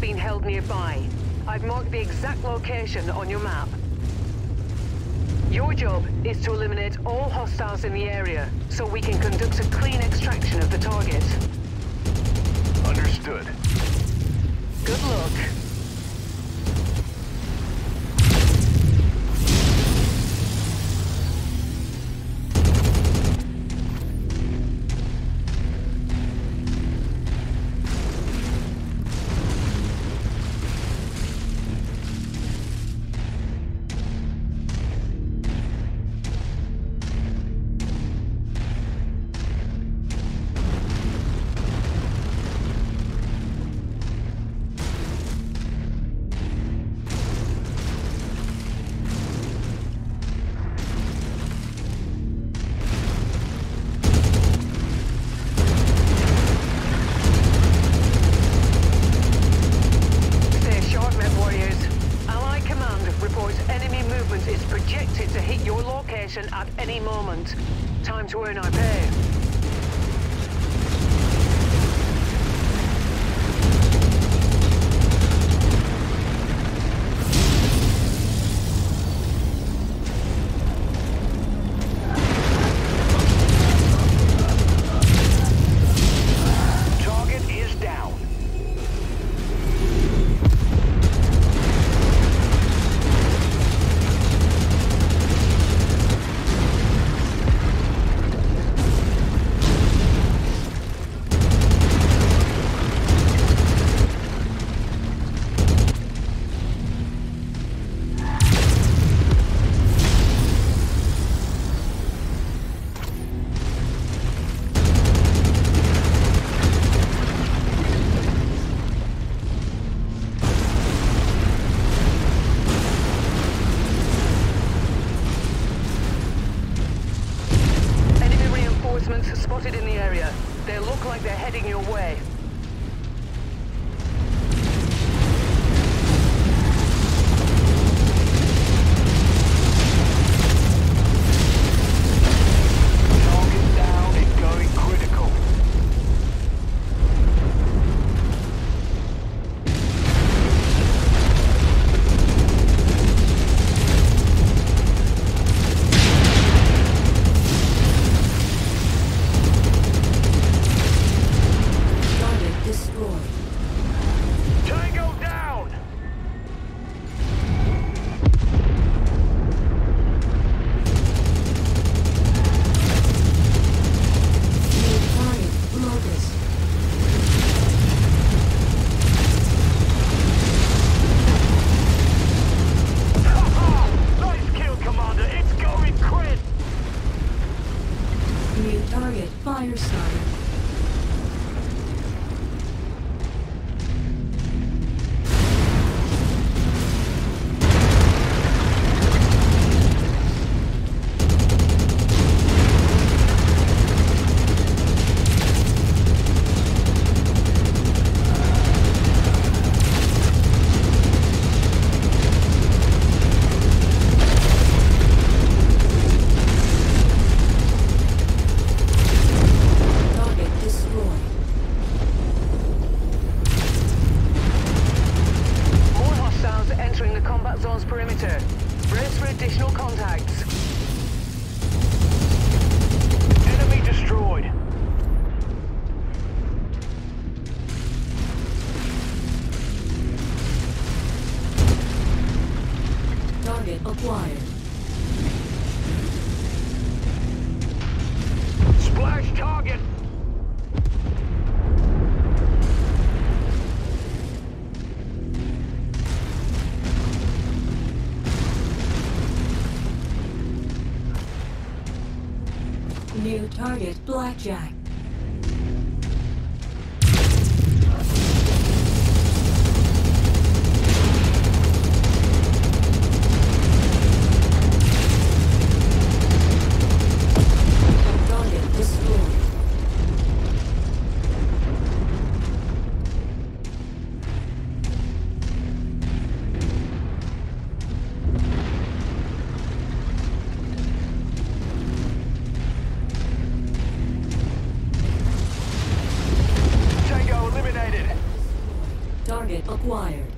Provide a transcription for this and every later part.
being held nearby. I've marked the exact location on your map. Your job is to eliminate all hostiles in the area, so we can conduct a clean extraction of the target. Understood. Good luck. Like they're heading your way. New perimeter. Brace for additional contacts. Enemy destroyed. Target acquired. Splash target! Blackjack. acquired.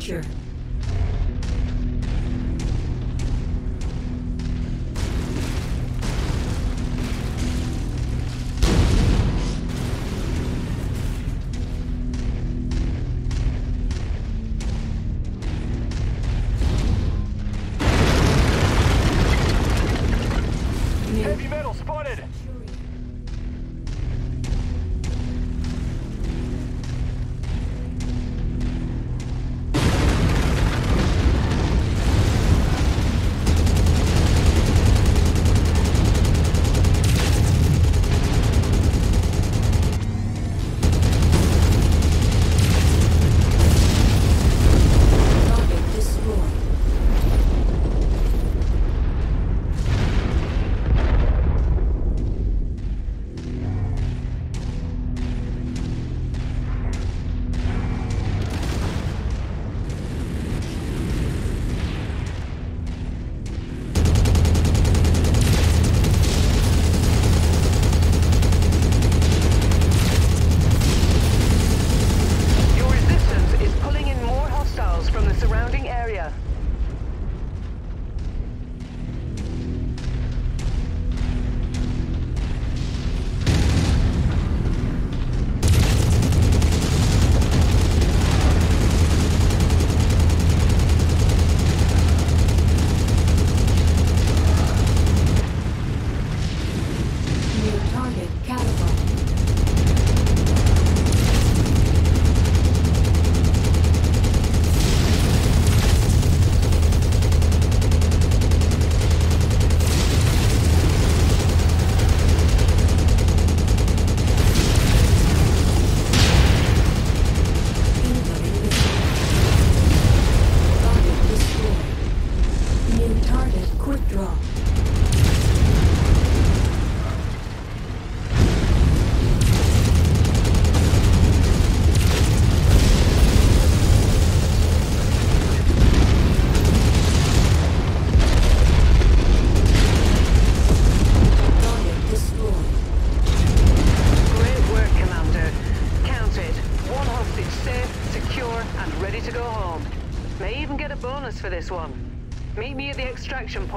future.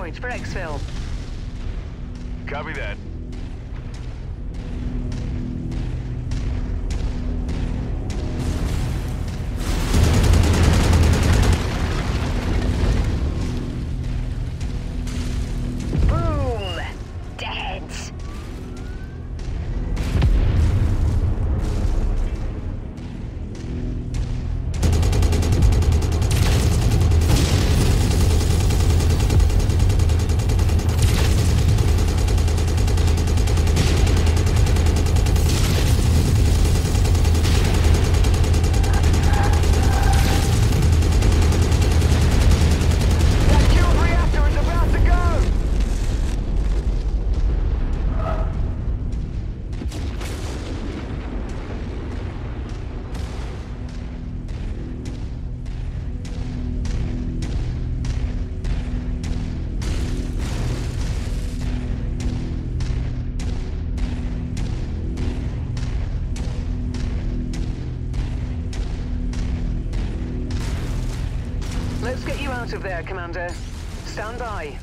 points for Exfil. Copy that. Of there, Commander. Stand by.